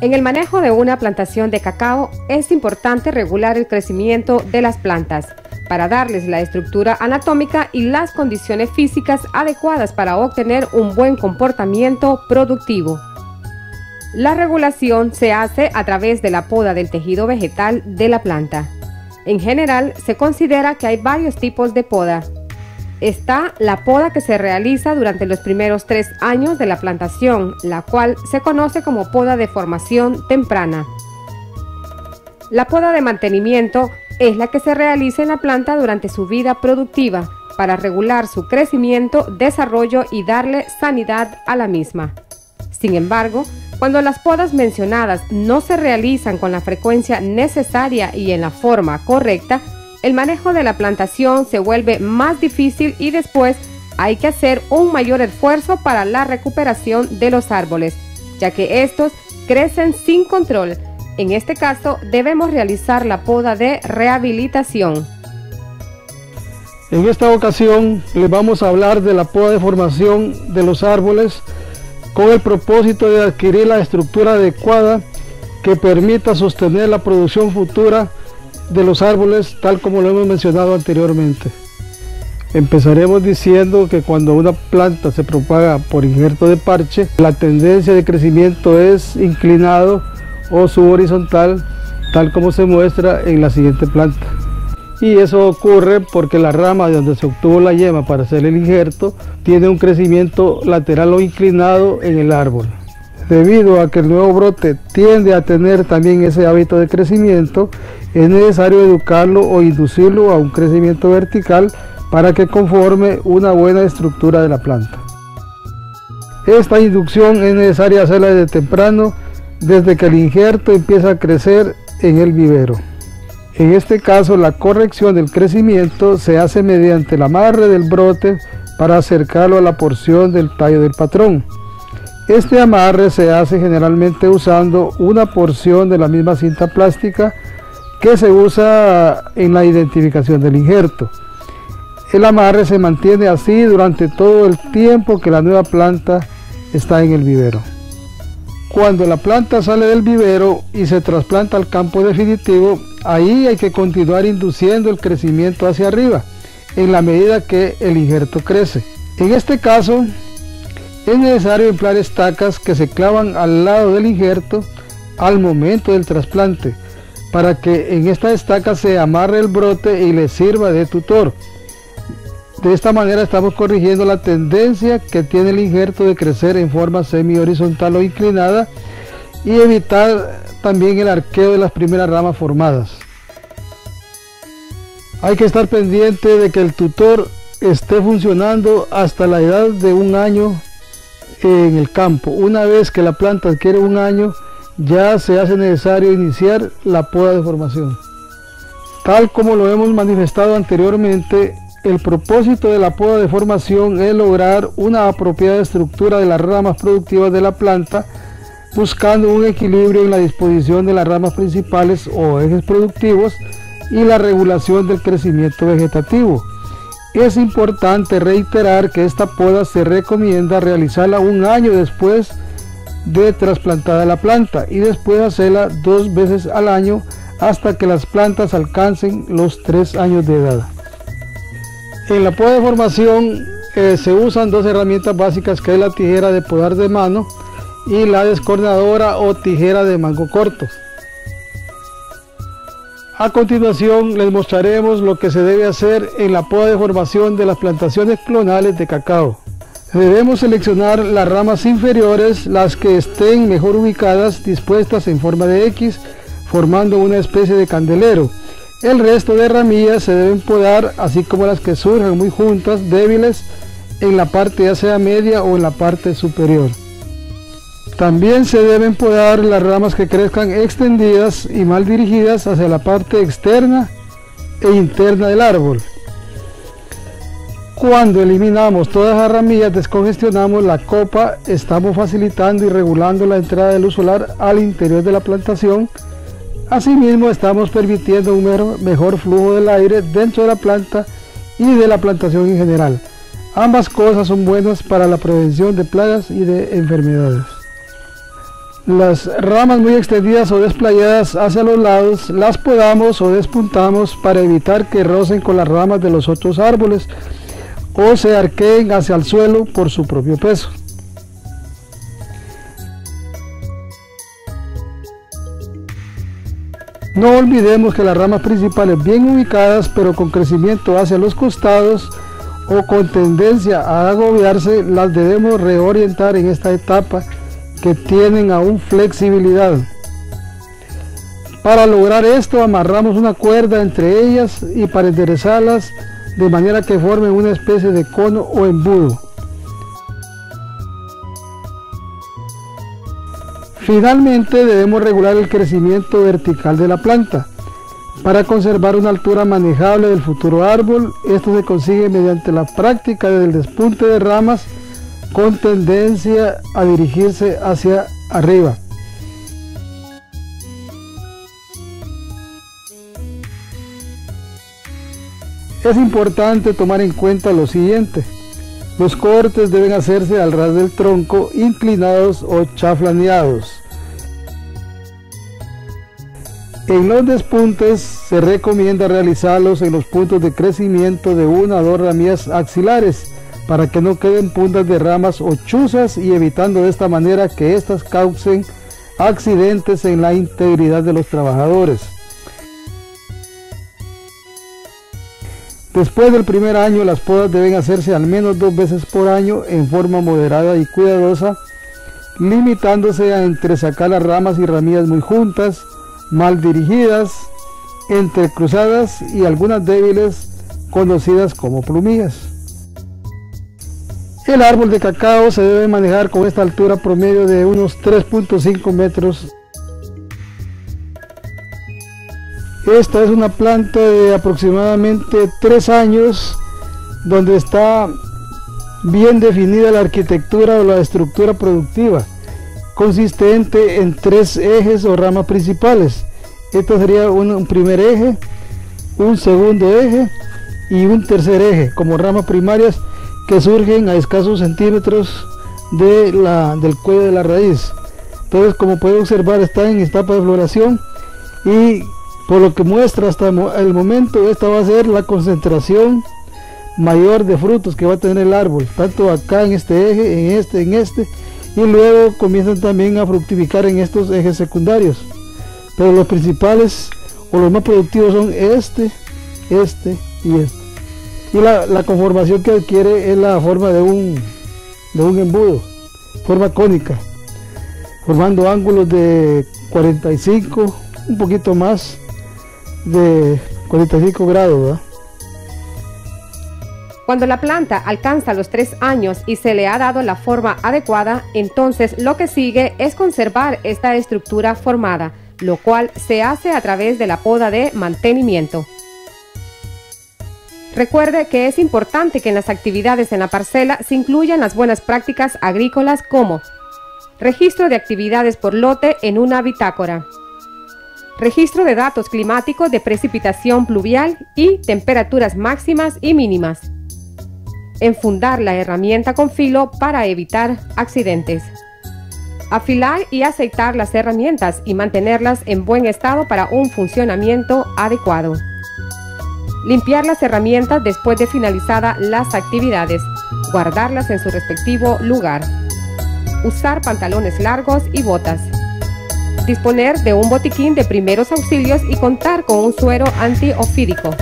En el manejo de una plantación de cacao es importante regular el crecimiento de las plantas para darles la estructura anatómica y las condiciones físicas adecuadas para obtener un buen comportamiento productivo. La regulación se hace a través de la poda del tejido vegetal de la planta. En general, se considera que hay varios tipos de poda. Está la poda que se realiza durante los primeros tres años de la plantación, la cual se conoce como poda de formación temprana. La poda de mantenimiento es la que se realiza en la planta durante su vida productiva para regular su crecimiento, desarrollo y darle sanidad a la misma. Sin embargo, cuando las podas mencionadas no se realizan con la frecuencia necesaria y en la forma correcta, el manejo de la plantación se vuelve más difícil y después hay que hacer un mayor esfuerzo para la recuperación de los árboles, ya que estos crecen sin control. En este caso debemos realizar la poda de rehabilitación. En esta ocasión les vamos a hablar de la poda de formación de los árboles con el propósito de adquirir la estructura adecuada que permita sostener la producción futura de los árboles tal como lo hemos mencionado anteriormente. Empezaremos diciendo que cuando una planta se propaga por injerto de parche, la tendencia de crecimiento es inclinado o subhorizontal, tal como se muestra en la siguiente planta y eso ocurre porque la rama de donde se obtuvo la yema para hacer el injerto tiene un crecimiento lateral o inclinado en el árbol. Debido a que el nuevo brote tiende a tener también ese hábito de crecimiento, es necesario educarlo o inducirlo a un crecimiento vertical para que conforme una buena estructura de la planta. Esta inducción es necesaria hacerla desde temprano, desde que el injerto empieza a crecer en el vivero. En este caso, la corrección del crecimiento se hace mediante el amarre del brote para acercarlo a la porción del tallo del patrón. Este amarre se hace generalmente usando una porción de la misma cinta plástica que se usa en la identificación del injerto. El amarre se mantiene así durante todo el tiempo que la nueva planta está en el vivero. Cuando la planta sale del vivero y se trasplanta al campo definitivo, ahí hay que continuar induciendo el crecimiento hacia arriba, en la medida que el injerto crece. En este caso, es necesario emplear estacas que se clavan al lado del injerto al momento del trasplante, para que en esta estaca se amarre el brote y le sirva de tutor. De esta manera estamos corrigiendo la tendencia que tiene el injerto de crecer en forma semi-horizontal o inclinada y evitar también el arqueo de las primeras ramas formadas. Hay que estar pendiente de que el tutor esté funcionando hasta la edad de un año en el campo. Una vez que la planta adquiere un año, ya se hace necesario iniciar la poda de formación. Tal como lo hemos manifestado anteriormente, el propósito de la poda de formación es lograr una apropiada estructura de las ramas productivas de la planta, buscando un equilibrio en la disposición de las ramas principales o ejes productivos y la regulación del crecimiento vegetativo. Es importante reiterar que esta poda se recomienda realizarla un año después de trasplantada la planta y después hacerla dos veces al año hasta que las plantas alcancen los tres años de edad. En la poda de formación eh, se usan dos herramientas básicas que es la tijera de podar de mano y la descornadora o tijera de mango corto. A continuación les mostraremos lo que se debe hacer en la poda de formación de las plantaciones clonales de cacao. Debemos seleccionar las ramas inferiores, las que estén mejor ubicadas, dispuestas en forma de X, formando una especie de candelero. El resto de ramillas se deben podar, así como las que surjan muy juntas, débiles, en la parte ya sea media o en la parte superior. También se deben podar las ramas que crezcan extendidas y mal dirigidas hacia la parte externa e interna del árbol. Cuando eliminamos todas las ramillas, descongestionamos la copa, estamos facilitando y regulando la entrada de luz solar al interior de la plantación Asimismo, estamos permitiendo un mejor flujo del aire dentro de la planta y de la plantación en general. Ambas cosas son buenas para la prevención de plagas y de enfermedades. las ramas muy extendidas o desplayadas hacia los lados las podamos o despuntamos para evitar que rocen con las ramas de los otros árboles o se arqueen hacia el suelo por su propio peso. No olvidemos que las ramas principales bien ubicadas pero con crecimiento hacia los costados o con tendencia a agobiarse las debemos reorientar en esta etapa que tienen aún flexibilidad. Para lograr esto amarramos una cuerda entre ellas y para enderezarlas de manera que formen una especie de cono o embudo. Finalmente debemos regular el crecimiento vertical de la planta. Para conservar una altura manejable del futuro árbol, esto se consigue mediante la práctica del despunte de ramas con tendencia a dirigirse hacia arriba. Es importante tomar en cuenta lo siguiente. Los cortes deben hacerse al ras del tronco, inclinados o chaflaneados. En los despuntes se recomienda realizarlos en los puntos de crecimiento de una o dos ramillas axilares para que no queden puntas de ramas o chuzas y evitando de esta manera que éstas causen accidentes en la integridad de los trabajadores. Después del primer año las podas deben hacerse al menos dos veces por año en forma moderada y cuidadosa, limitándose a entresacar las ramas y ramillas muy juntas, mal dirigidas, entrecruzadas y algunas débiles conocidas como plumillas. El árbol de cacao se debe manejar con esta altura promedio de unos 3.5 metros. Esta es una planta de aproximadamente 3 años donde está bien definida la arquitectura o la estructura productiva consistente en tres ejes o ramas principales. Esto sería un, primer eje, un segundo eje y un tercer eje como ramas primarias que surgen a escasos centímetros de la, del cuello de la raíz. Entonces, como puede observar, está en etapa de floración y por lo que muestra hasta el momento, esta va a ser la concentración mayor de frutos que va a tener el árbol, tanto acá en este eje, en este, en este, y luego comienzan también a fructificar en estos ejes secundarios. Pero los principales o los más productivos son este, este y este y la, conformación que adquiere es la forma de un, de un embudo, forma cónica, formando ángulos de 45, un poquito más de 45 grados. Cuando la planta alcanza los tres años y se le ha dado la forma adecuada, entonces lo que sigue es conservar esta estructura formada, lo cual se hace a través de la poda de mantenimiento. Recuerde que es importante que en las actividades en la parcela se incluyan las buenas prácticas agrícolas como registro de actividades por lote en una bitácora, registro de datos climáticos de precipitación pluvial y temperaturas máximas y mínimas, enfundar la herramienta con filo para evitar accidentes, afilar y aceitar las herramientas y mantenerlas en buen estado para un funcionamiento adecuado. Limpiar las herramientas después de finalizadas las actividades. Guardarlas en su respectivo lugar. Usar pantalones largos y botas. Disponer de un botiquín de primeros auxilios y contar con un suero antiofídico.